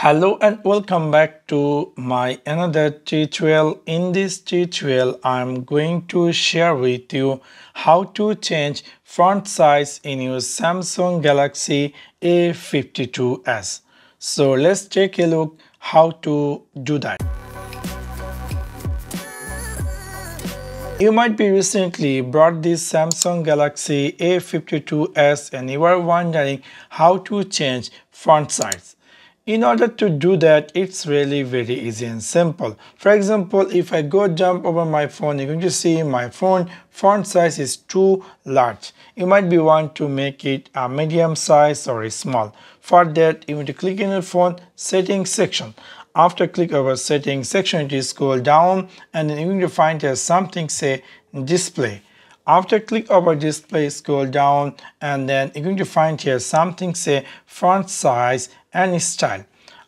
Hello and welcome back to my another tutorial. In this tutorial, I'm going to share with you how to change font size in your Samsung Galaxy A52s. So let's take a look how to do that. You might be recently brought this Samsung Galaxy A52s and you are wondering how to change font size. In order to do that, it's really very easy and simple. For example, if I go jump over my phone, you're going to see my phone font size is too large. You might be want to make it a medium size or a small. For that, you need to click in the phone settings section. After click over settings section, you scroll down and then you're going to find here something say display. After click over display, scroll down and then you're going to find here something say font size and style.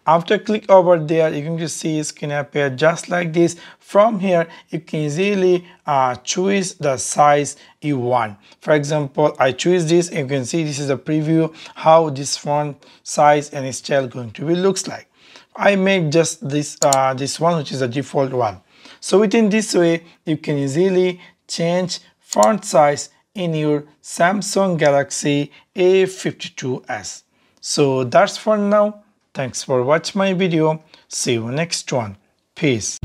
After click over there, you're going to see screen appear just like this. From here, you can easily uh, choose the size you want. For example, I choose this. You can see this is a preview how this font size and style going to be looks like. I make just this uh, this one, which is a default one. So within this way, you can easily change font size in your Samsung Galaxy A52s. So that's for now. Thanks for watching my video. See you next one. Peace.